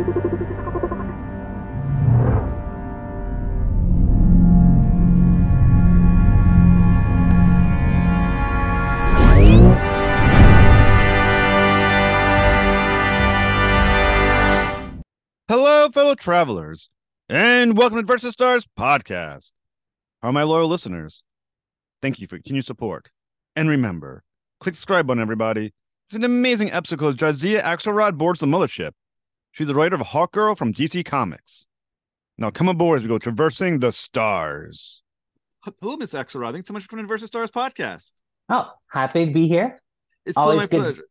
Hello, fellow travelers, and welcome to Versus Stars podcast. How my loyal listeners? Thank you for continued support. And remember, click subscribe button, everybody. It's an amazing episode because Jadzia Axelrod boards the mothership. She's the writer of Hawkgirl from DC Comics. Now come aboard as we go traversing the stars. Hello, Miss Axelrod. Thanks so much for coming to Versus Stars podcast. Oh, happy to be here. It's totally Always good. pleasure.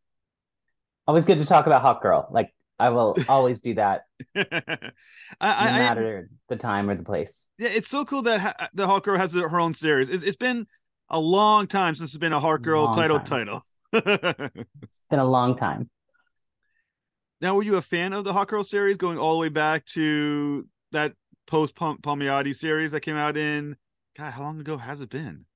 Always good to talk about Hawk Girl. Like I will always do that, I, no I, I matter the time or the place. yeah, it's so cool that ha- the Hawk Girl has her own series. It's, it's been a long time since it's been a Hawk Girl title time. title. It's been a long time. Now, were you a fan of the Hawk Girl series going all the way back to that post Palmiotti series that came out in God? How long ago has it been?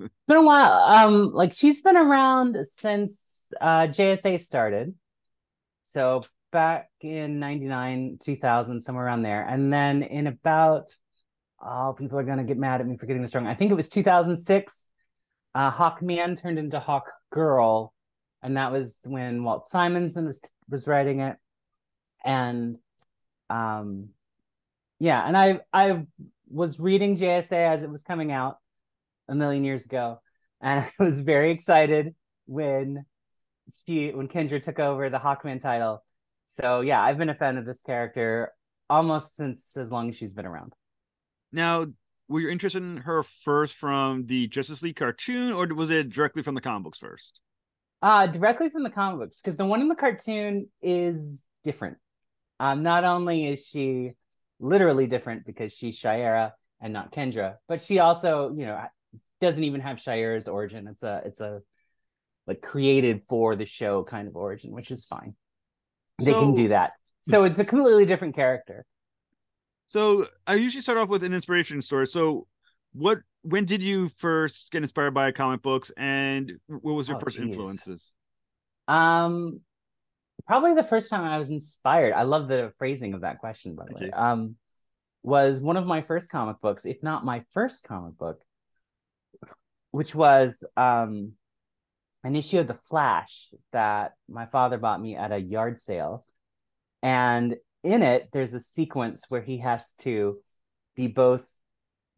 It's been a while. Um, like she's been around since uh JSA started. So back in 99, 2000, somewhere around there. And then in about oh, people are gonna get mad at me for getting this wrong. I think it was 2006. Uh Hawkman turned into Hawk Girl, and that was when Walt Simonson was was writing it. And um yeah, and I I was reading JSA as it was coming out a million years ago, and I was very excited when she when Kendra took over the Hawkman title. So yeah, I've been a fan of this character almost since as long as she's been around. Now, were you interested in her first from the Justice League cartoon, or was it directly from the comic books first? Uh directly from the comic books because the one in the cartoon is different. Um, not only is she literally different because she's Shiera and not Kendra, but she also, you know, doesn't even have Shiera's origin. It's a it's a like created for the show kind of origin, which is fine. They can do that. So it's a completely different character. So I usually start off with an inspiration story. So what when did you first get inspired by comic books and what was your Oh, first geez. influences? Um, probably the first time I was inspired. I love the phrasing of that question, by the Thank way. Um, was one of my first comic books, if not my first comic book, which was um an issue of the Flash that my father bought me at a yard sale, and in it there's a sequence where he has to be both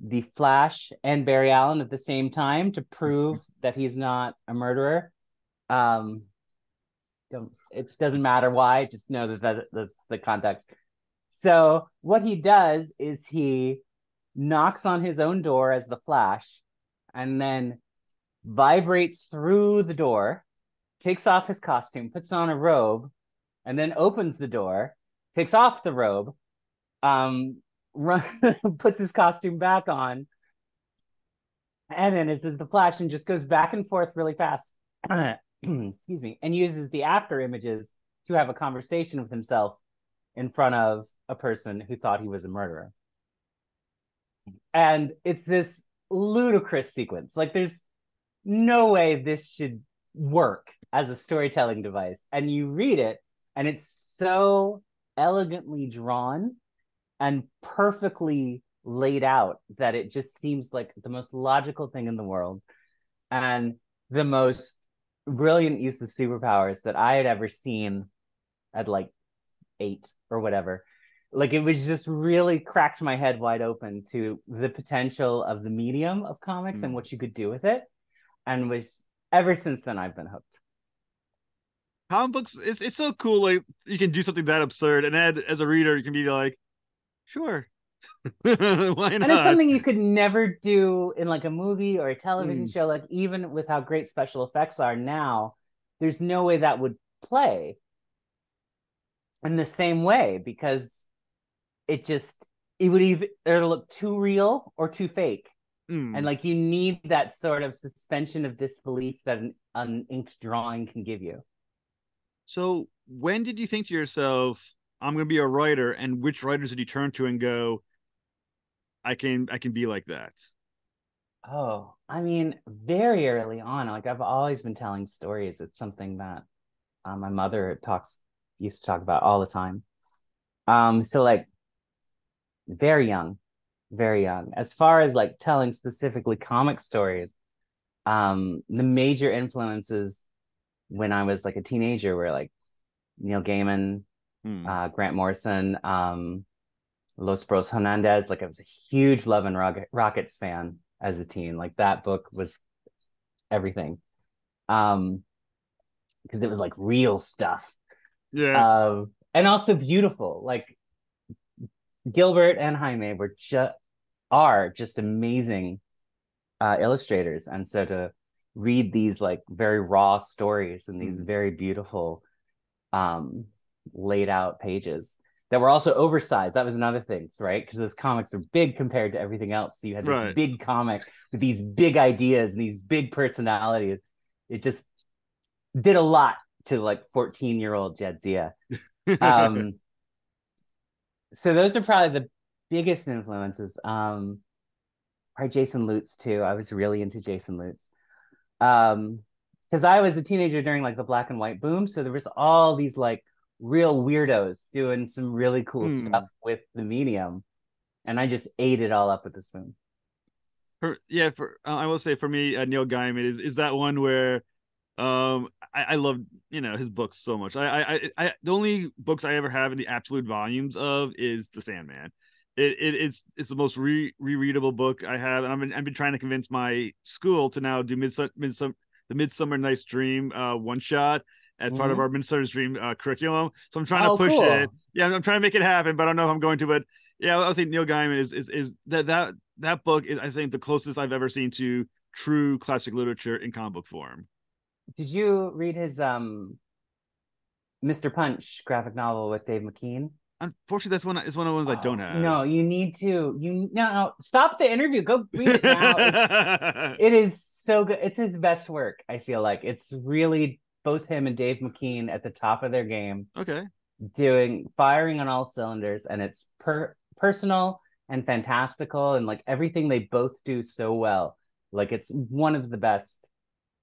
the Flash and Barry Allen at the same time to prove that he's not a murderer. Um, don't it doesn't matter why just know that, that that's the context so what he does is he knocks on his own door as the flash and then vibrates through the door takes off his costume puts on a robe and then opens the door takes off the robe um run, puts his costume back on and then it's the flash and just goes back and forth really fast excuse me, and uses the after images to have a conversation with himself in front of a person who thought he was a murderer. And it's this ludicrous sequence. Like, there's no way this should work as a storytelling device. And you read it, and it's so elegantly drawn and perfectly laid out that it just seems like the most logical thing in the world and the most brilliant use of superpowers that I had ever seen at like eight or whatever. Like it was just really cracked my head wide open to the potential of the medium of comics and Mm. what you could do with it. And was ever since then I've been hooked. Comic books, it's, it's so cool. Like you can do something that absurd, and as a reader, you can be like, sure, why not? And it's something you could never do in like a movie or a television Mm. show. Like even with how great special effects are now, there's no way that would play in the same way because it just it would either look too real or too fake. Mm. And like you need that sort of suspension of disbelief that an, an inked drawing can give you. So when did you think to yourself, I'm gonna be a writer, and which writers did you turn to and go, I can I can be like that? Oh, I mean, very early on, like I've always been telling stories. It's something that uh, my mother talks used to talk about all the time. Um, so like very young, very young. As far as like telling specifically comic stories, um, the major influences when I was like a teenager were like Neil Gaiman, Hmm. uh, Grant Morrison, um, Los Bros Hernandez. Like I was a huge Love and Rocket- Rockets fan as a teen. Like that book was everything. Um, because it was like real stuff. yeah. Um, and also beautiful. Like Gilbert and Jaime were just are just amazing uh, illustrators, and so to read these like very raw stories and these Mhm. very beautiful, um, laid out pages that were also oversized. That was another thing, right? Because those comics are big compared to everything else. So you had this Right. big comic with these big ideas and these big personalities. It just did a lot to like 14 year old Jadzia. Um, so those are probably the biggest influences. Um, or Jason Lutes too. I was really into Jason Lutes. Um, because I was a teenager during like the black and white boom, so there was all these like real weirdos doing some really cool Hmm. stuff with the medium, and I just ate it all up with a spoon. for yeah for uh, i will say for me uh, neil gaiman is, is that one where um I, I love you know his books so much. I, I i i the only books i ever have in the absolute volumes of is the sandman. It, it it's it's the most re rereadable book i have. And i've been i've been trying to convince my school to now do midsummer midsummer the midsummer night's dream uh one shot as part of Mhm. our midsummer's dream uh, curriculum so i'm trying Oh, to push cool. it yeah i'm trying to make it happen but i don't know if i'm going to but yeah i'll say neil gaiman is is, is that that that book is i think the closest i've ever seen to true classic literature in comic book form Did you read his um, Mr. Punch graphic novel with Dave McKean? unfortunately that's one is one of the ones i don't Oh, have No, you need to. You no, no stop the interview. Go read it now. It- it is so good. It's his best work. I feel like it's really both him and Dave McKean at the top of their game, okay doing firing on all cylinders, and it's per personal and fantastical, and like everything they both do so well. Like it's one of the best,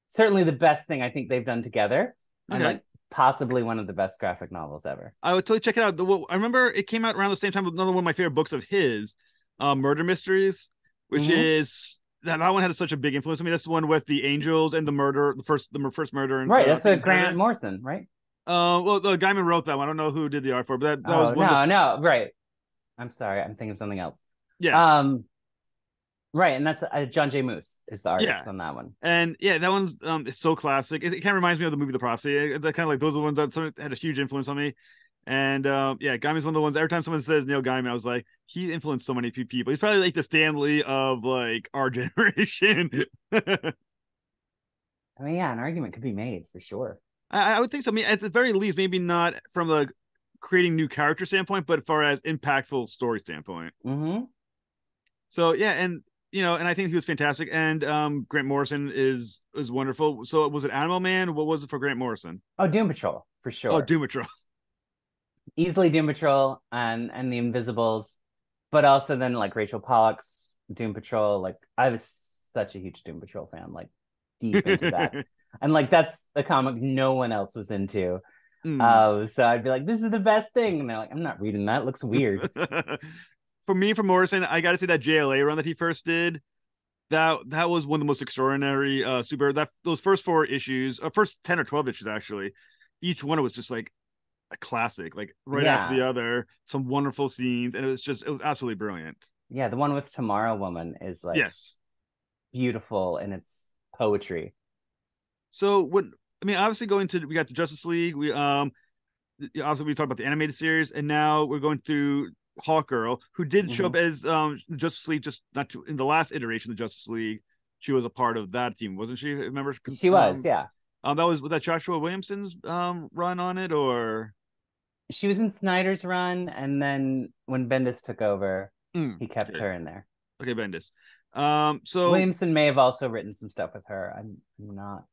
certainly the best thing I think they've done together, and Okay. like possibly one of the best graphic novels ever. I would totally check it out. The, I remember it came out around the same time with another one of my favorite books of his, uh, Murder Mysteries, which Mhm. is that, that one had such a big influence on me. That's the one with the angels and the murder, the first the first murder. And, Right, uh, that's thing Grant. Morrison, right? Uh, well, the Gaiman wrote that one. I don't know who did the art for, but that, that was oh one. no, no, right. I'm sorry, I'm thinking of something else. yeah, Um, right, and that's uh, John J. Muth is the artist Yeah. on that one. and yeah, that one's um it's so classic. It, it kind of reminds me of the movie The Prophecy. It- That kind of like those are the ones that sort of had a huge influence on me. And um, yeah, Gaiman's one of the ones. Every time someone says Neil Gaiman, I was like, he influenced so many people. He's probably like the Stan Lee of like our generation. I mean, yeah, an argument could be made for sure. I, I would think so. I mean, at the very least, maybe not from the creating new character standpoint, but as far as impactful story standpoint. Mm-hmm. So yeah, and you know, and I think he was fantastic. And um, Grant Morrison is is wonderful. So was it Animal Man? What was it for Grant Morrison? Oh, Doom Patrol for sure. Oh, Doom Patrol. Easily Doom Patrol and and the Invisibles, but also then like Rachel Pollack's Doom Patrol. Like I was such a huge Doom Patrol fan, like deep into that, and like that's a comic no one else was into. Mm. Uh, so I'd be like, "This is the best thing," and they're like, "I'm not reading that. It looks weird." for me, for Morrison, I got to say that JLA run that he first did. That that was one of the most extraordinary uh super that those first four issues, uh, first ten or twelve issues actually, each one was just like a classic, like right after the other. Some wonderful scenes, and it was just it was absolutely brilliant. yeah, the one with Tomorrow Woman is like yes. beautiful and its poetry. So when I mean, obviously going to we got the Justice League. We um also we talked about the animated series, and now we're going through Hawkgirl, who did show up as um Justice League just not too, in the last iteration of the Justice League. She was a part of that team, wasn't she? Remember? She was, Um, yeah. Um, that was was that Joshua Williamson's um run on it, or She was in Snyder's run, and then when Bendis took over, Mm, he kept okay. her in there. okay, Bendis. Um, so Williamson may have also written some stuff with her. I'm not.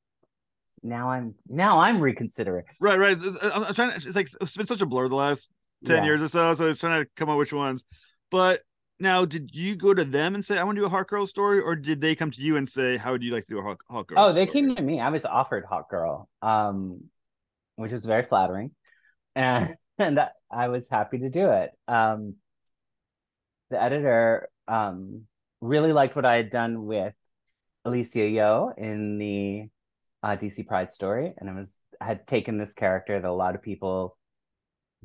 Now I'm now I'm reconsidering. right, right. I'm, I'm trying. To, it's like it's been such a blur the last 10 Yeah. years or so so I was trying to come up which ones but now did you go to them and say i want to do a hawk girl story or did they come to you and say how would you like to do a hawk, hawk girl Oh, they came to me. I was offered Hawk Girl, um, which was very flattering, and and I, was happy to do it. Um, the editor um, really liked what I had done with Alysia Yeoh in the uh, DC Pride story, and I was had taken this character that a lot of people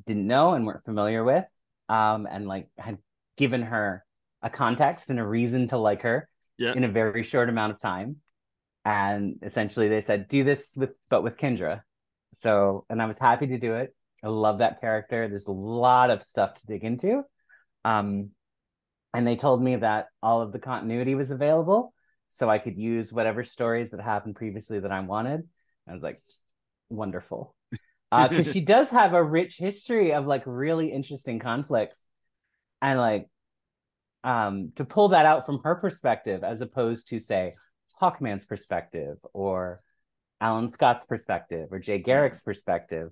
didn't know and weren't familiar with, um, and like had given her a context and a reason to like her Yeah. in a very short amount of time. And essentially, they said, "Do this with, but with Kendra." So, and I was happy to do it. I love that character. There's a lot of stuff to dig into. Um, and they told me that all of the continuity was available, so I could use whatever stories that happened previously that I wanted. I was like, wonderful, because she does have a rich history of like really interesting conflicts, and like, um, to pull that out from her perspective as opposed to say Hawkman's perspective or Alan Scott's perspective or Jay Garrick's perspective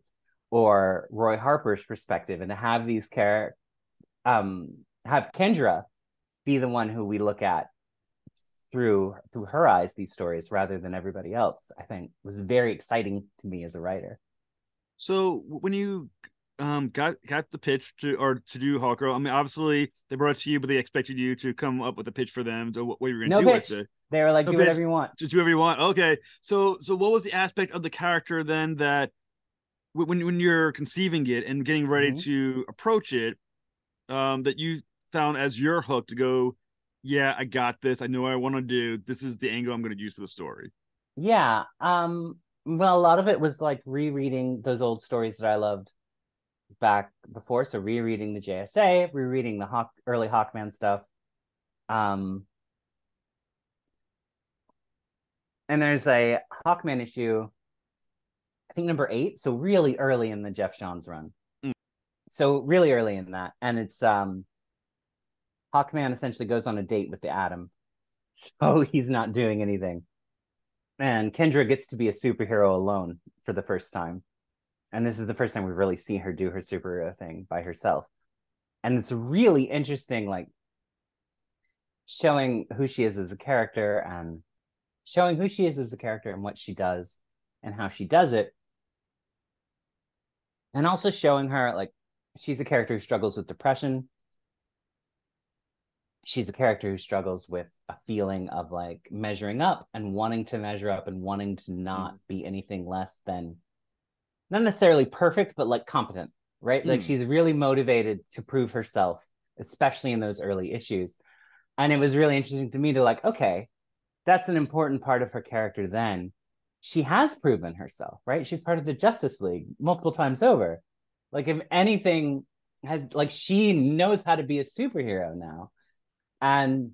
or Roy Harper's perspective and to have these characters um have Kendra be the one who we look at through through her eyes these stories rather than everybody else I think was very exciting to me as a writer. So when you um got got the pitch to or to do Hawkgirl, I mean obviously they brought it to you, but they expected you to come up with a pitch for them to what, what you were gonna No do pitch. with it. They were like No do pitch. whatever you want. Just do whatever you want. Okay. So so what was the aspect of the character then that when when you're conceiving it and getting ready Mhm. to approach it, um, that you found as your hook to go, yeah, I got this. I know what I want to do. This is the angle I'm going to use for the story. Yeah. Um well a lot of it was like rereading those old stories that I loved back before. So rereading the JSA, rereading the Hawk early Hawkman stuff. Um and there's a Hawkman issue, I think number eight. So really early in the Geoff Johns run. Mm. So really early in that. And it's um Hawkman essentially goes on a date with the Atom. So he's not doing anything and Kendra gets to be a superhero alone for the first time. And this is the first time we really see her do her superhero thing by herself. And it's really interesting, like showing who she is as a character and showing who she is as a character and what she does and how she does it. And also showing her, like, she's a character who struggles with depression. She's a character who struggles with a feeling of like measuring up and wanting to measure up and wanting to not be anything less than not necessarily perfect, but like competent, right? Like Mm. she's really motivated to prove herself, especially in those early issues. And it was really interesting to me to like, okay, that's an important part of her character then. She has proven herself, right? She's part of the Justice League multiple times over. Like, if anything has, like, she knows how to be a superhero now. And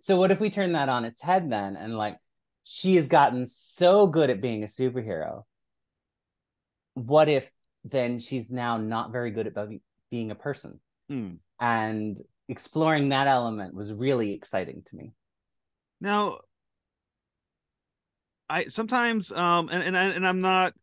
so, what if we turn that on its head then? And like, she has gotten so good at being a superhero. What if then she's now not very good at be- being a person? Hmm. And exploring that element was really exciting to me. Now, I sometimes um and and, I, and I'm not.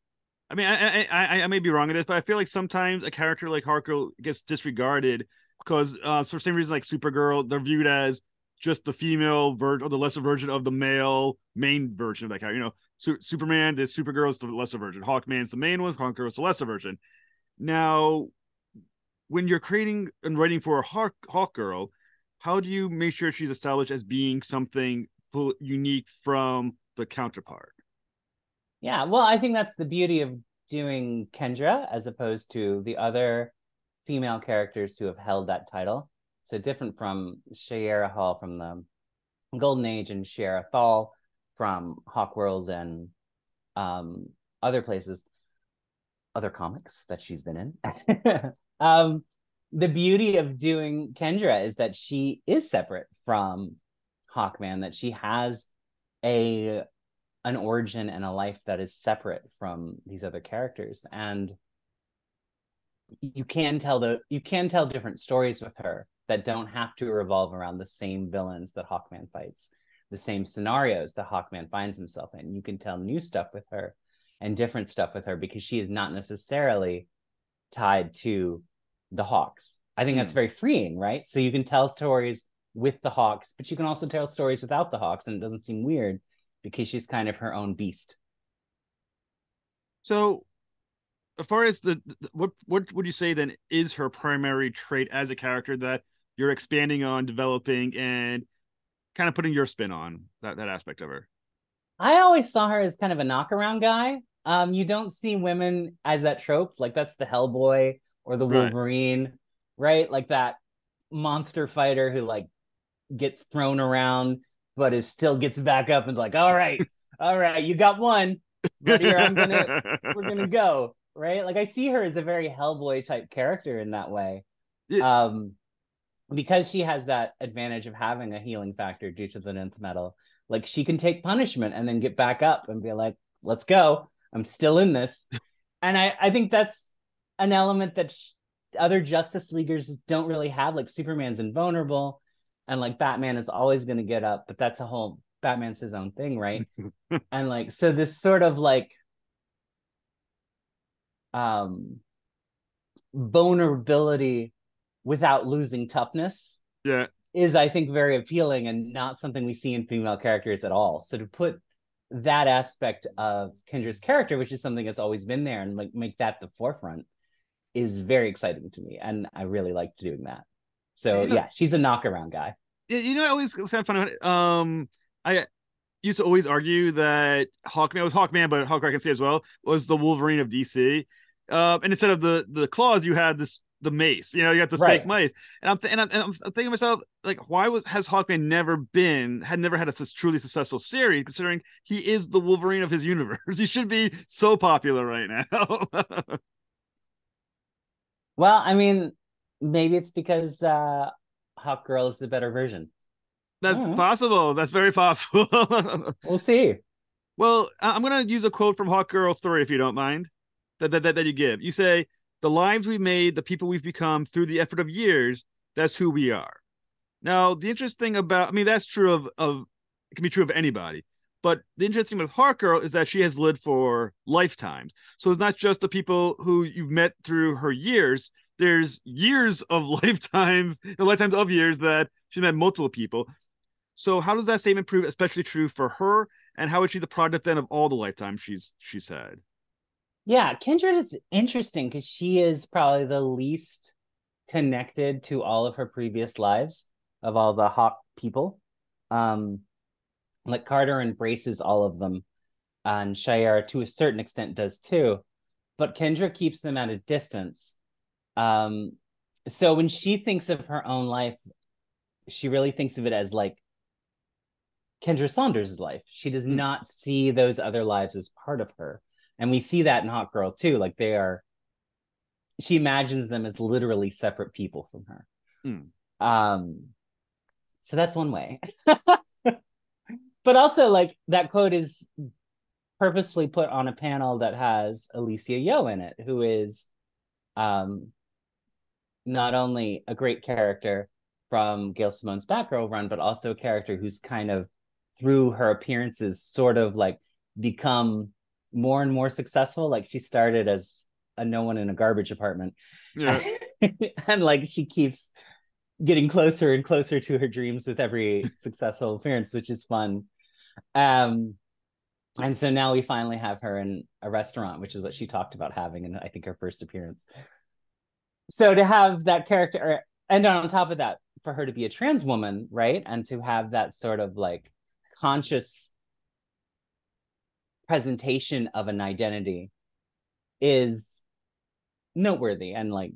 I mean, I, I I may be wrong in this, but I feel like sometimes a character like Harker gets disregarded because uh, for some reason, like Supergirl, they're viewed as just the female version or the lesser version of the male main version of that character. You know, Su- Superman, is Supergirl is the lesser version. Hawkman's the main one. Hawkgirl is the lesser version. Now, when you're creating and writing for a Hawk Hawkgirl, how do you make sure she's established as being something full unique from the counterpart? Yeah, well, I think that's the beauty of doing Kendra as opposed to the other female characters who have held that title. So different from Shiera Hall from the Golden Age and Shiera Thal from Hawkworld and um, other places, other comics that she's been in. um, the beauty of doing Kendra is that she is separate from Hawkman, that she has a an origin and a life that is separate from these other characters. And you can tell the you can tell different stories with her that don't have to revolve around the same villains that Hawkman fights the same scenarios that Hawkman finds himself in. You can tell new stuff with her and different stuff with her because she is not necessarily tied to the Hawks. I think that's Hmm. very freeing right? So you can tell stories with the Hawks but you can also tell stories without the Hawks and it doesn't seem weird because she's kind of her own beast. So, as far as the, what what would you say then is her primary trait as a character that you're expanding on, developing, and kind of putting your spin on that that aspect of her? I always saw her as kind of a knockaround guy. Um, you don't see women as that trope, like that's the Hellboy or the Wolverine, right? right? Like that monster fighter who like gets thrown around, but is still gets back up and's like, all right, all right, you got one, but here I'm gonna we're gonna go, right? Like I see her as a very Hellboy type character in that way. Yeah. Um because she has that advantage of having a healing factor due to the nth metal like she can take punishment and then get back up and be like let's go i'm still in this and i i think that's an element that sh- other justice leaguers don't really have like superman's invulnerable and like batman is always going to get up but that's a whole batman's his own thing right and like so this sort of like um vulnerability without losing toughness yeah is I think very appealing and not something we see in female characters at all. So to put that aspect of Kendra's character, which is something that's always been there, and like make that the forefront, is very exciting to me, and I really liked doing that. So you know, yeah, she's a knockaround guy. You know, I always kind of fun. Um, I used to always argue that Hawkman was Hawkman, but Hawkeye I can say as well was the Wolverine of DC. Uh, and instead of the the claws, you had this the mace. You know, you got the right. fake mace, and I'm, th- and I'm and I'm thinking to myself, like, why was has Hawkman never been had never had a truly successful series? Considering he is the Wolverine of his universe, he should be so popular right now. well, I mean, maybe it's because uh Hawk Girl is the better version. That's possible. That's very possible. we'll see. Well, I'm gonna use a quote from Hawk Girl three, if you don't mind. That, that, that, that you give. You say, the lives we've made, the people we've become through the effort of years, that's who we are. Now, the interesting thing about, I mean, that's true of, of it can be true of anybody. But the interesting with Hawk Girl is that she has lived for lifetimes. So it's not just the people who you've met through her years. There's years of lifetimes, and lifetimes of years that she's met multiple people. So how does that statement prove especially true for her? And how is she the product then of all the lifetimes she's she's had? Yeah, Kendra is interesting because she is probably the least connected to all of her previous lives of all the Hawk people. Um, like Carter embraces all of them, and Shiera to a certain extent does too, but Kendra keeps them at a distance. Um, so when she thinks of her own life, she really thinks of it as like Kendra Saunders' life. She does mm. not see those other lives as part of her and we see that in Hawk girl too like they are she imagines them as literally separate people from her mm. um so that's one way but also like that quote is purposefully put on a panel that has Alysia Yeoh in it who is um not only a great character from gail simone's batgirl run but also a character who's kind of through her appearances sort of like become more and more successful. Like she started as a no one in a garbage apartment. Yeah. and like she keeps getting closer and closer to her dreams with every successful appearance, which is fun. Um and so now we finally have her in a restaurant, which is what she talked about having in I think her first appearance. So to have that character and on top of that, for her to be a trans woman, right? And to have that sort of like conscious presentation of an identity is noteworthy and like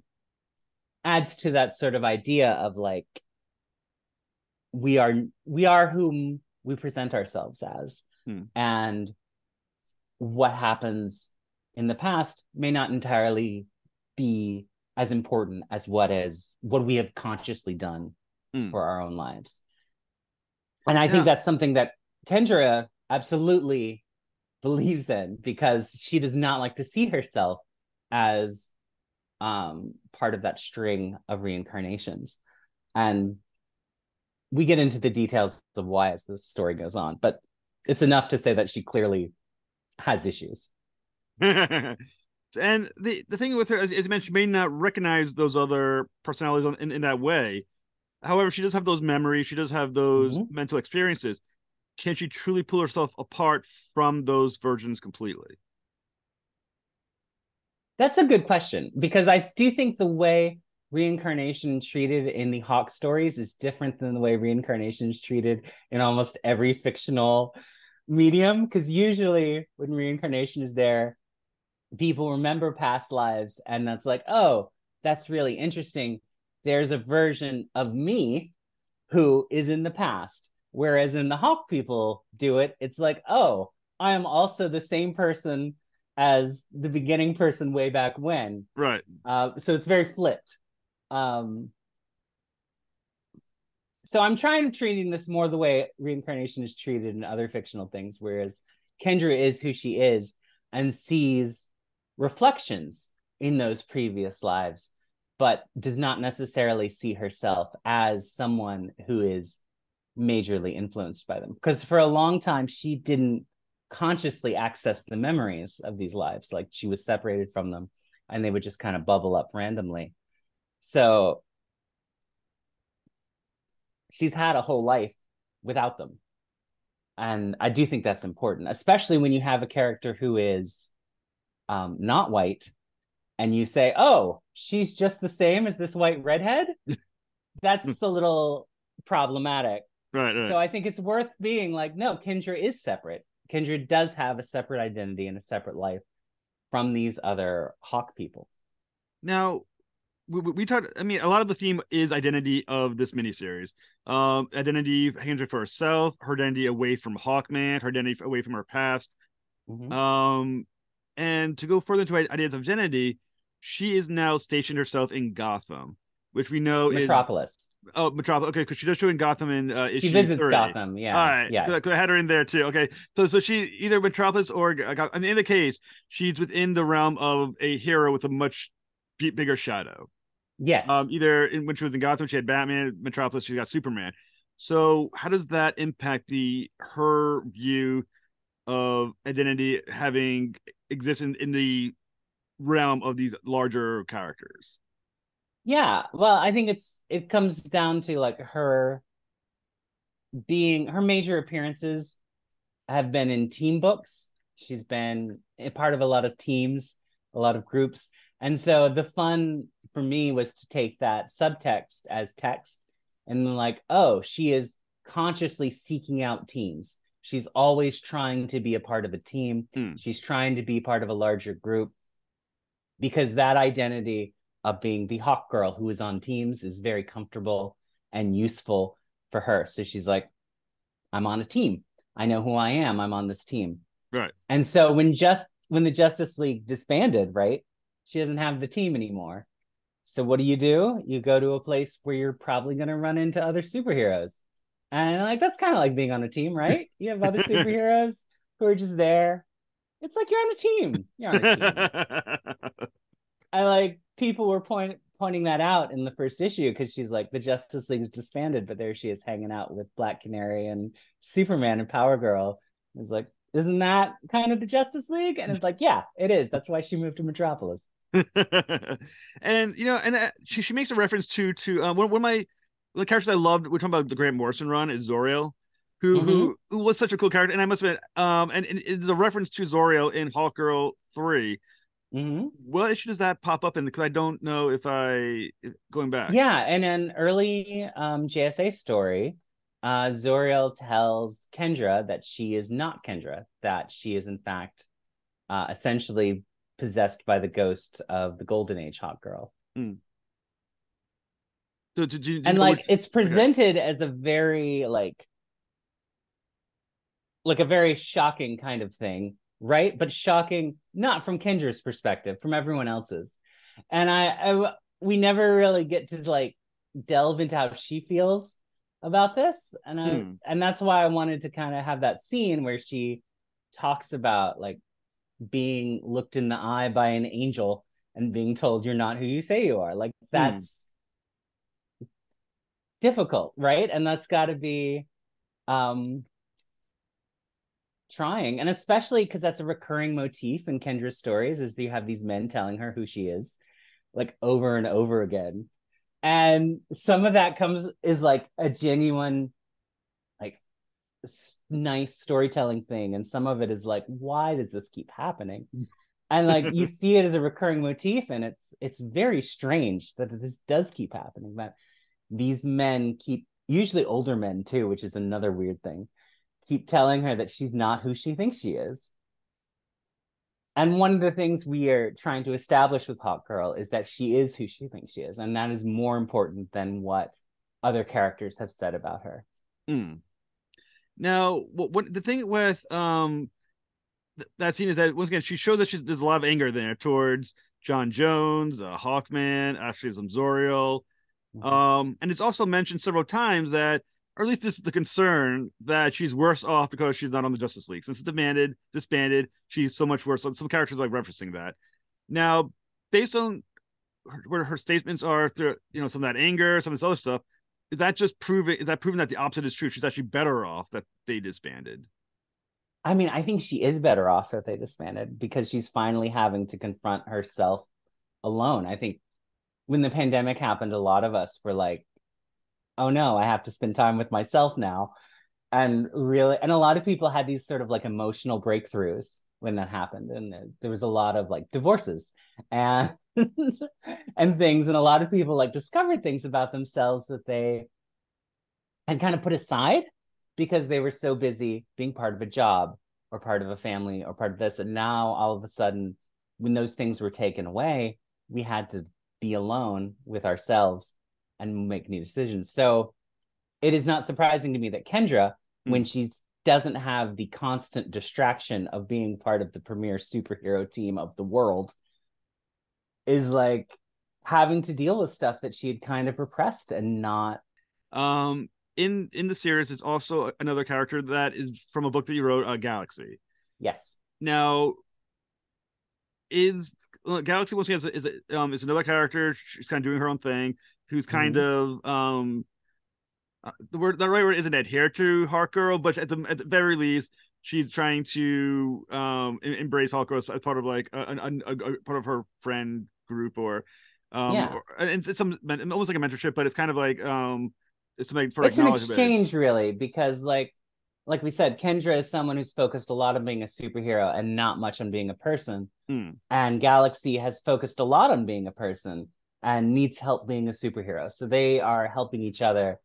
adds to that sort of idea of like we are we are whom we present ourselves as hmm. and what happens in the past may not entirely be as important as what is what we have consciously done hmm. for our own lives and i yeah. think that's something that kendra absolutely believes in because she does not like to see herself as um part of that string of reincarnations and we get into the details of why as the story goes on but it's enough to say that she clearly has issues and the the thing with her as, you mentioned she may not recognize those other personalities in, in that way however she does have those memories she does have those mm-hmm. mental experiences can she truly pull herself apart from those virgins completely? That's a good question because I do think the way reincarnation treated in the Hawk stories is different than the way reincarnation is treated in almost every fictional medium. Because usually, when reincarnation is there, people remember past lives, and that's like, oh, that's really interesting. There's a version of me who is in the past. Whereas in the Hawk people do it, it's like, oh, I am also the same person as the beginning person way back when. Right. Uh, so it's very flipped. Um, so I'm trying to treating this more the way reincarnation is treated in other fictional things, whereas Kendra is who she is and sees reflections in those previous lives, but does not necessarily see herself as someone who is majorly influenced by them. Because for a long time, she didn't consciously access the memories of these lives, like she was separated from them and they would just kind of bubble up randomly. So she's had a whole life without them. And I do think that's important, especially when you have a character who is um, not white and you say, oh, she's just the same as this white redhead. that's a little problematic. Right, right. So I think it's worth being like, no, Kendra is separate. Kendra does have a separate identity and a separate life from these other Hawk people. Now, we, we talked. I mean, a lot of the theme is identity of this miniseries. Um, identity Kendra for herself, her identity away from Hawkman, her identity away from her past. Mhm. Um, and to go further into ideas of identity, she is now stationed herself in Gotham, which we know is Metropolis. oh Metropolis. Okay, because she does show in Gotham in uh, She visits 30. Gotham. Yeah. All right, Yeah. because I had her in there too. Okay, so so she either Metropolis or Gotham. And in the case, she's within the realm of a hero with a much bigger shadow. Yes. Um, either in, when she was in Gotham, she had Batman. Metropolis, she's got Superman. So how does that impact the her view of identity having exists in, in the realm of these larger characters? Yeah, well, I think it's it comes down to like her being her major appearances have been in team books. She's been a part of a lot of teams, a lot of groups. And so the fun for me was to take that subtext as text and like, oh, she is consciously seeking out teams. She's always trying to be a part of a team. Hmm. She's trying to be part of a larger group because that identity of being the hawk girl who is on teams is very comfortable and useful for her. So she's like, I'm on a team. I know who I am. I'm on this team. Right. And so when just when the Justice League disbanded, right? She doesn't have the team anymore. So what do you do? You go to a place where you're probably going to run into other superheroes. And like that's kind of like being on a team, right? You have other superheroes who are just there. It's like you're on a team. You're on a team. I like people were point, pointing that out in the first issue because she's like the Justice League's disbanded, but there she is hanging out with Black Canary and Superman and Power Girl. It's like, isn't that kind of the Justice League? And it's like, yeah, it is. That's why she moved to Metropolis. and you know, and uh, she she makes a reference to to uh, one one of my the characters I loved. We're talking about the Grant Morrison run is Zauriel, who who who was such a cool character, and I must admit, um, and, and it's a reference to Zauriel in Hawk Girl three. hmm What issue does that pop up in? Because I don't know if I going back. Yeah, and an early um, JSA story, uh, Zauriel tells Kendra that she is not Kendra, that she is in fact uh, essentially possessed by the ghost of the Golden Age Hawk Girl. So, do, do, do and like it's presented as a very like like a very shocking kind of thing right? But shocking not from kendra's perspective from everyone else's. And I, we never really get to like delve into how she feels about this. And i Hmm. and that's why i wanted to kind of have that scene where she talks about like being looked in the eye by an angel and being told you're not who you say you are. Like that's difficult right? And that's got to be um trying. And especially because that's a recurring motif in kendra's stories is you have these men telling her who she is like over and over again. And some of that comes is like a genuine like nice storytelling thing. And some of it is like why does this keep happening? And like you see it as a recurring motif and it's it's very strange that this does keep happening that these men keep usually older men too which is another weird thing keep telling her that she's not who she thinks she is and one of the things we are trying to establish with hawk girl is that she is who she thinks she is and that is more important than what other characters have said about her Mm. Now, what, what the thing with um th- that scene is that once again she shows that she's, there's a lot of anger there towards J'onn J'onzz, uh, Hawkman, Ashley Mhm. Um, and it's also mentioned several times that, or at least this is the concern that she's worse off because she's not on the Justice League. Since it's demanded disbanded, she's so much worse. Some characters like referencing that. Now, based on her, where her statements are through, you know, some of that anger, some of this other stuff, is that just proving is that proving that the opposite is true? She's actually better off that they disbanded. I mean, I think she is better off that they disbanded because she's finally having to confront herself alone. I think when the pandemic happened, a lot of us were like, oh no, I have to spend time with myself now. And really, and a lot of people had these sort of like emotional breakthroughs when that happened. And there- was a lot of like divorces and and things. And a lot of people like discovered things about themselves that they had kind of put aside because they were so busy being part of a job or part of a family or part of this. And now all of a sudden, when those things were taken away, we had to be alone with ourselves and make new decisions. So it is not surprising to me that Kendra, when she doesn't have the constant distraction of being part of the premier superhero team of the world, is like having to deal with stuff that she had kind of repressed and not Um, in in the series, is also another character that is from a book that you wrote, uh, Galaxy. yes. Now, is Galaxy once again is, is um is another character. She's kind of doing her own thing. Who's kind of um uh, the word the right word isn't adhere to Hawk Girl, but at the at the very least, she's trying to um em- embrace Hawk Girl as part of like a, a, a, a part of her friend group or um Yeah. or, and it's, it's some almost like a mentorship, but it's kind of like um it's something for it's an exchange really because like like we said kendra is someone who's focused a lot on being a superhero and not much on being a person Mm. and galaxy has focused a lot on being a person and needs help being a superhero so they are helping each other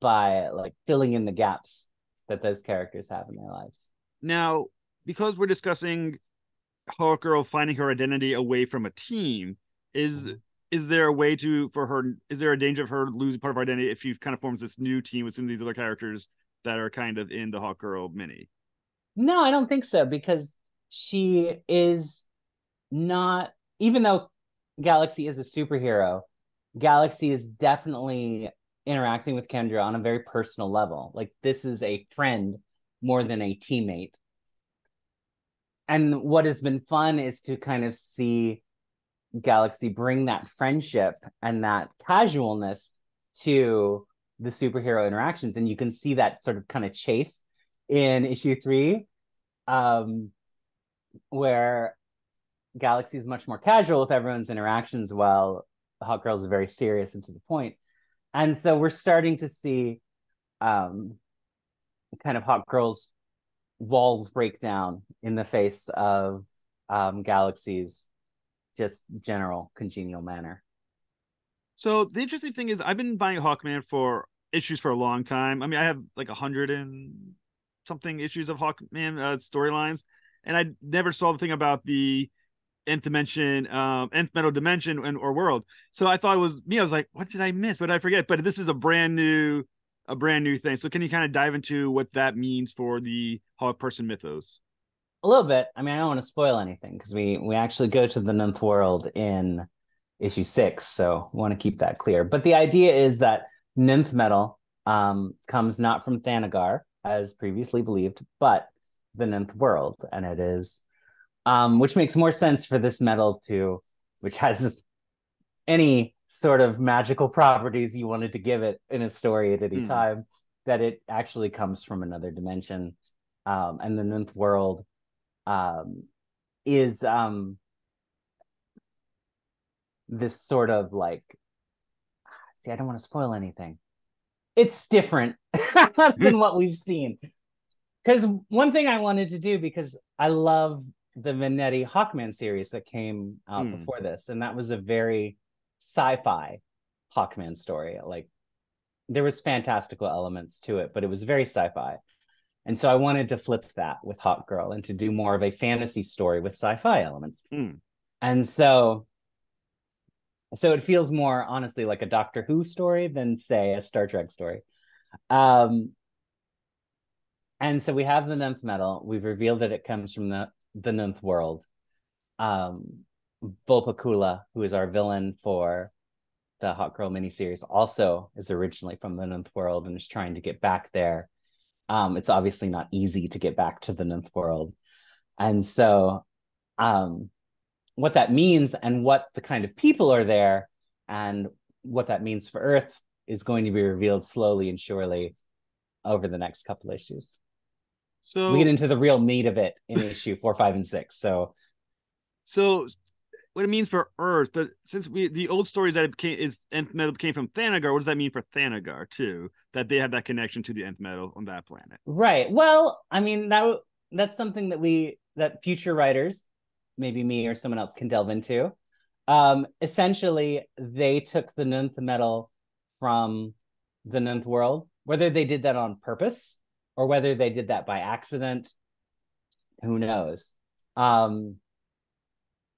by like filling in the gaps that those characters have in their lives Now, because we're discussing Hawk Girl finding her identity away from a team, is Mhm. is there a way to for her? Is there a danger of her losing part of her identity if she kind of forms this new team with some of these other characters that are kind of in the Hawk Girl mini? No, I don't think so because she is not even though Galaxy is a superhero, Galaxy is definitely interacting with Kendra on a very personal level. Like this is a friend more than a teammate. And what has been fun is to kind of see Galaxy bring that friendship and that casualness to the superhero interactions and you can see that sort of kind of chafe in issue 3 um where Galaxy is much more casual with everyone's interactions while Hawk Girl's is very serious and to the point. And so we're starting to see um kind of Hawk Girl's walls break down in the face of um Galaxy's just general congenial manner. So the interesting thing is, I've been buying Hawkman for issues for a long time. I mean, I have like a hundred and something issues of Hawkman uh, storylines, and I never saw the thing about the nth dimension, um, nth metal dimension and or world. So I thought it was me. I was like, what did I miss? Did I forget? But this is a brand new, a brand new thing. So can you kind of dive into what that means for the Hawk person mythos? A little bit. I mean, I don't want to spoil anything because we we actually go to the nth world in issue six, so want to keep that clear. But the idea is that nth metal um comes not from Thanagar as previously believed, but the nth world, and it is um which makes more sense for this metal to which has any sort of magical properties you wanted to give it in a story at any Hmm. time that it actually comes from another dimension um and the nth world um is um this sort of like see i don't want to spoil anything it's different than what we've seen because one thing i wanted to do because i love the Venditti Hawkman series that came out Hmm. before this, and that was a very sci-fi Hawkman story. Like there was fantastical elements to it, but it was very sci-fi. And so I wanted to flip that with Hawk Girl and to do more of a fantasy story with sci-fi elements. Hmm. And so so it feels more honestly like a Doctor Who story than say a Star Trek story. Um and so we have the nth metal. We've revealed that it comes from the the nth world. Um Volpacula, who is our villain for the Hawk Girl miniseries, also is originally from the nth world and is trying to get back there. Um, it's obviously not easy to get back to the nth world. And so um what that means and what the kind of people are there and what that means for Earth is going to be revealed slowly and surely over the next couple issues. So we get into the real meat of it in issue four, five, and six. So so what it means for Earth, but since we the old stories that it became is nth metal came from Thanagar, what does that mean for Thanagar too? That they have that connection to the nth metal on that planet. right. Well, I mean that that's something that we that future writers, maybe me or someone else, can delve into. Um, essentially, they took the nth metal from the nth world, whether they did that on purpose or whether they did that by accident, who knows? Um,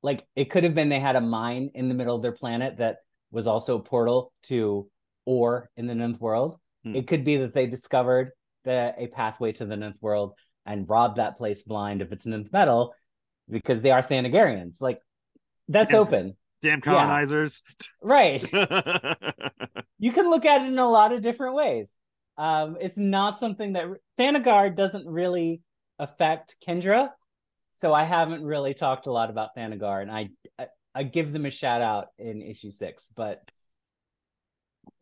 like it could have been they had a mine in the middle of their planet that was also a portal to ore in the nth world. Hmm. It could be that they discovered the a pathway to the nth world and robbed that place blind of its nth metal because they are Thanagarians. Like that's Yeah. open. Damn colonizers. Right. you can look at it in a lot of different ways. Um, it's not something that Thanagar doesn't really affect Kendra, so I haven't really talked a lot about Thanagar, and I, I I give them a shout out in issue six, but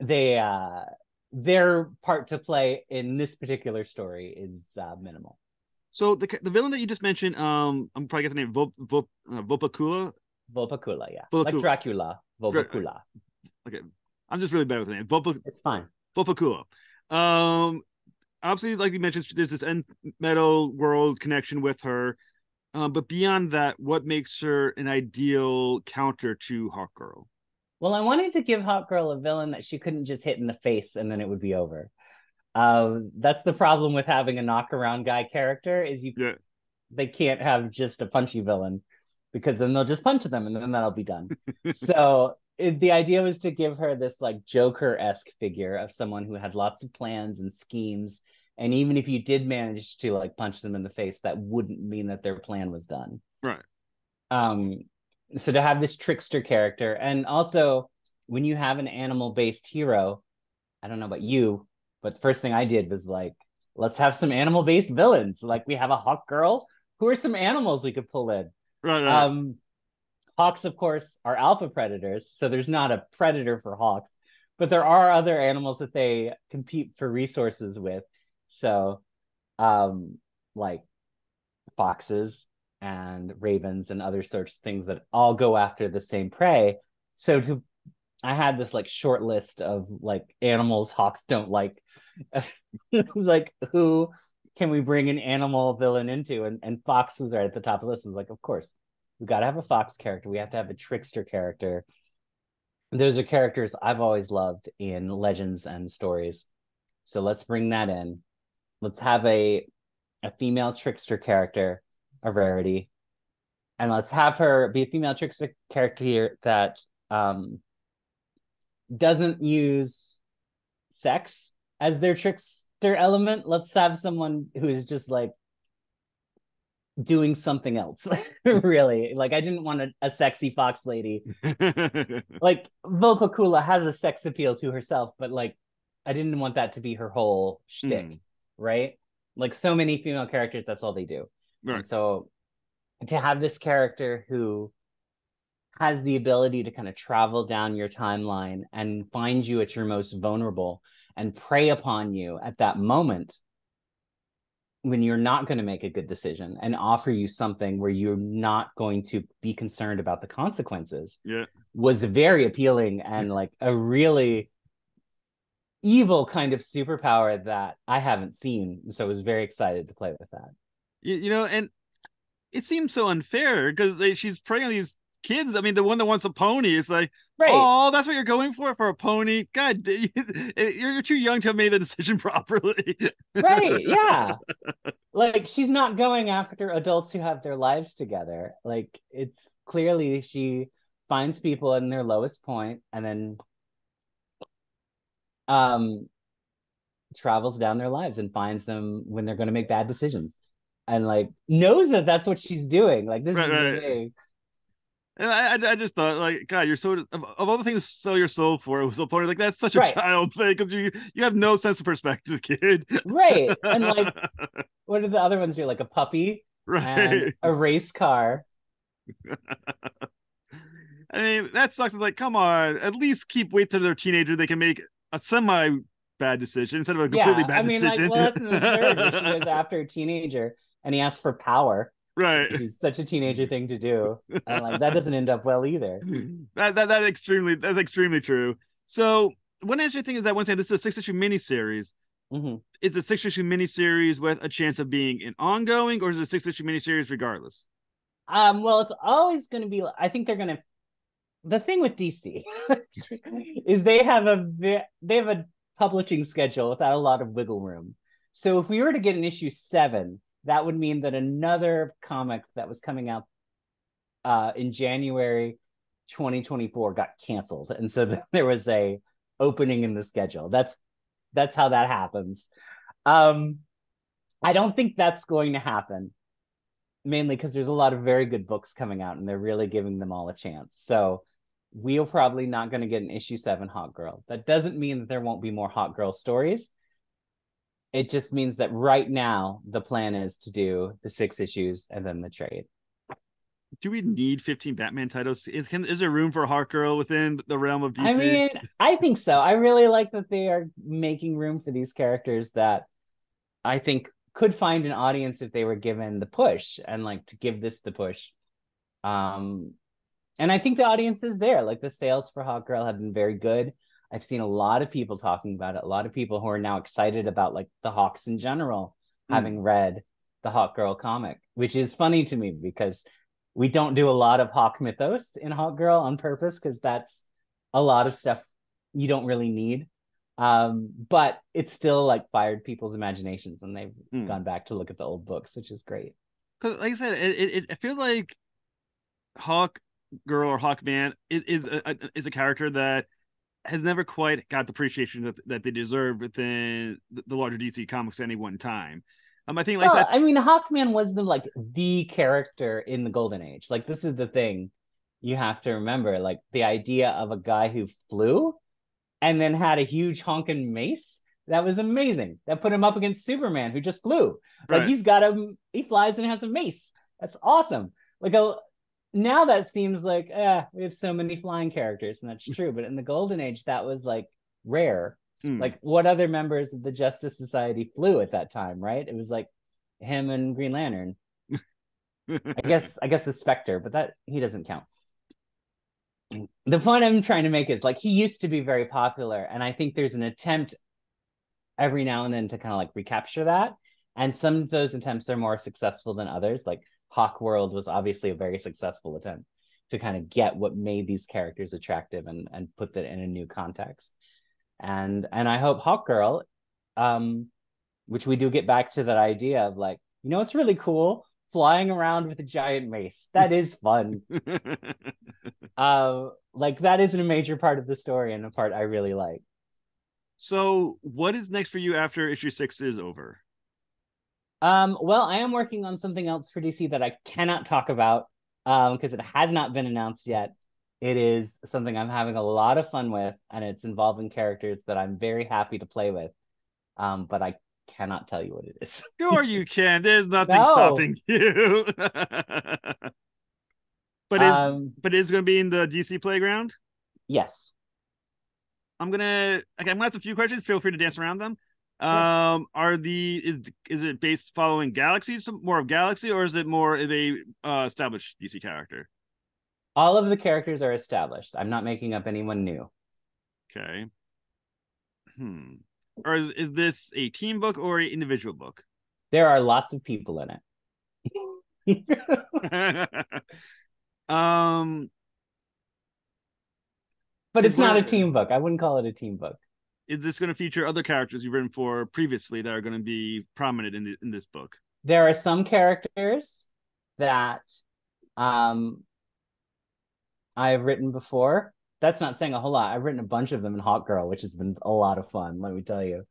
they uh their part to play in this particular story is uh, minimal. So the the villain that you just mentioned, um, I'm probably get the name Vop, Vop, uh, Vopakula. Volpacula, yeah, like Dracula, Volpacula. Okay, I'm just really bad with the name. Vopa, It's fine. Vopakula. Um, obviously, like you mentioned, there's this nth metal world connection with her. Um, but beyond that, what makes her an ideal counter to Hawk Girl? Well, I wanted to give Hawk Girl a villain that she couldn't just hit in the face and then it would be over. Uh, that's the problem with having a knockaround guy character is you Yeah. they can't have just a punchy villain because then they'll just punch them and then that'll be done. so it, the idea was to give her this like Joker esque figure of someone who had lots of plans and schemes. And even if you did manage to like punch them in the face, that wouldn't mean that their plan was done Right. um so to have this trickster character and also when you have an animal based hero i don't know about you but the first thing i did was like let's have some animal based villains like we have a hawk girl who are some animals we could pull in Right. right. um hawks of course are alpha predators so there's not a predator for hawks but there are other animals that they compete for resources with so um like foxes and ravens and other sorts of things that all go after the same prey so to i had this like short list of like animals hawks don't like. Like who can we bring an animal villain into? And and fox was right at the top of the list. Was like of course we got to have a fox character. We have to have a trickster character. Those are characters i've always loved in legends and stories. So let's bring that in. Let's have a a female trickster character a rarity. And let's have her be a female trickster character that um doesn't use sex as their trickster element let's have someone who is just like doing something else really like i didn't want a, a sexy fox lady like Volpacula has a sex appeal to herself, but like I didn't want that to be her whole shtick, Mm. right? Like so many female characters, that's all they do. Right. And so to have this character who has the ability to kind of travel down your timeline and find you at your most vulnerable and prey upon you at that moment when you're not going to make a good decision and offer you something where you're not going to be concerned about the consequences yeah. was very appealing and like a really evil kind of superpower that I haven't seen. So I was very excited to play with that. You, you know, and it seems so unfair because she's preying on these kids. I mean, the one that wants a pony is like, Right. oh, that's what you're going for for a pony. God, you're you're too young to have made the decision properly. right yeah like she's not going after adults who have their lives together like it's clearly she finds people in their lowest point and then um travels down their lives and finds them when they're going to make bad decisions and like knows that that's what she's doing like this Right, is right. And I, I, just thought, like, God, you're so of, all the things to sell your soul for, it was so funny. Like, that's such a Right. child thing because you you have no sense of perspective, kid. right and like what are the other ones do like a puppy right. and a race car I mean, that sucks. It's like, come on, at least keep wait till they're teenager. They can make a semi bad decision instead of a completely yeah bad i mean decision. like well that's in the third she goes after a teenager and he asks for power right. is such a teenager thing to do and like that doesn't end up well either that that that extremely that's extremely true. So one interesting thing is that one saying this is a six issue miniseries. Mhm. Is a six issue miniseries with a chance of being an ongoing, or is it a six issue miniseries regardless? um well it's always going to be i think they're going to the thing with dc is they have a they have a publishing schedule without a lot of wiggle room so if we were to get an issue 7 that would mean that another comic that was coming out uh in january 2024 got canceled. And so there was a opening in the schedule. That's that's how that happens. Um i don't think that's going to happen mainly because there's a lot of very good books coming out and they're really giving them all a chance. So we're probably not going to get an issue 7 Hawk girl. That doesn't mean that there won't be more Hawk girl stories it just means that right now the plan is to do the six issues and then the trade Do we need 15 Batman titles? Is can is there room for a Hawk Girl within the realm of DC? I mean, I think so. I really like that they are making room for these characters that I think could find an audience if they were given the push and like to give this the push. Um and I think the audience is there. Like the sales for Hawk Girl have been very good. I've seen a lot of people talking about it, a lot of people who are now excited about like the Hawks in general Hmm. having read the Hawk Girl comic, which is funny to me because we don't do a lot of Hawk mythos in Hawk Girl on purpose because that's a lot of stuff you don't really need. Um, but it's still like fired people's imaginations and they've Hmm. gone back to look at the old books, which is great. because like I said, it, it, it I feel like Hawk Girl or Hawk Man is is a- is a character that has never quite got the appreciation that that they deserve within the, larger DC comics at any one time. Um, I think like I well, said, I mean, Hawkman was the like the character in the Golden Age. Like this is the thing you have to remember. Like the idea of a guy who flew and then had a huge honking mace. That was amazing. That put him up against Superman, who just flew. Like Right. he's got a he flies and has a mace. That's awesome. Like a now that seems like eh, we have so many flying characters, and that's true. But in the Golden Age, that was like rare. Hmm. Like what other members of the Justice Society flew at that time, right? It was like him and Green Lantern. I guess I guess the Spectre, but that he doesn't count. The point I'm trying to make is like he used to be very popular, and I think there's an attempt every now and then to kind of like recapture that. And some of those attempts are more successful than others. Like Hawk World was obviously a very successful attempt to kind of get what made these characters attractive and and put that in a new context. And and I hope Hawk Girl, um, which we do get back to that idea of like, you know, it's really cool flying around with a giant mace. That is fun. uh, like that isn't a major part of the story and a part I really like. so what is next for you after issue six is over? Um, well, I am working on something else for DC that I cannot talk about um because it has not been announced yet. It is something I'm having a lot of fun with, and it's involving characters that I'm very happy to play with. Um, but I cannot tell you what it is. Sure, you can. There's nothing No. stopping you. but is um, but is going to be in the DC playground. yes. I'm gonna okay. I'm gonna ask a few questions. Feel free to dance around them. Um, are the is is it based following galaxies some more of Galaxy, or is it more of a uh, established DC character? All of the characters are established. I'm not making up anyone new. Okay. Hmm. Or is, is this a team book or an individual book? There are lots of people in it. um, but it's not a team book. I wouldn't call it a team book. Is this going to feature other characters you've written for previously that are going to be prominent in the, in this book? There are some characters that um I've written before. That's not saying a whole lot. I've written a bunch of them in Hawk Girl, which has been a lot of fun, let me tell you.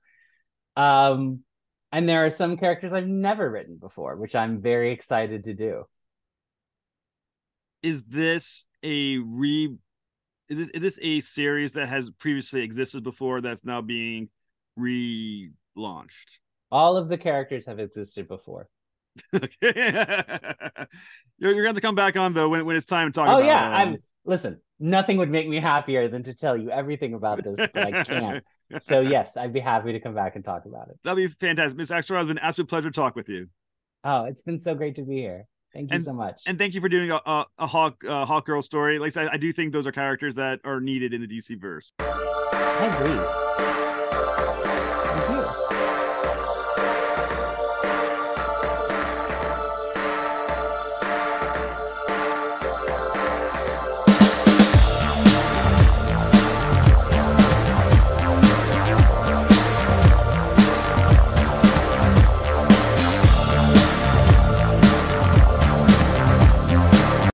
Um and there are some characters I've never written before, which I'm very excited to do. Is this a re? Is this, is this a series that has previously existed before that's now being relaunched? All of the characters have existed before. You're, you're going to have to come back on though when, when it's time to talk Oh about yeah, um, I'm listen, nothing would make me happier than to tell you everything about this, but I can't. so yes, I'd be happy to come back and talk about it. That'd be fantastic. Miss Extra, it's been an absolute pleasure to talk with you. Oh, it's been so great to be here. Thank you And- so much. And thank you for doing a, a, a Hawk uh, Hawk Girl story. Like I I do think those are characters that are needed in the DC verse. I agree. Thank you.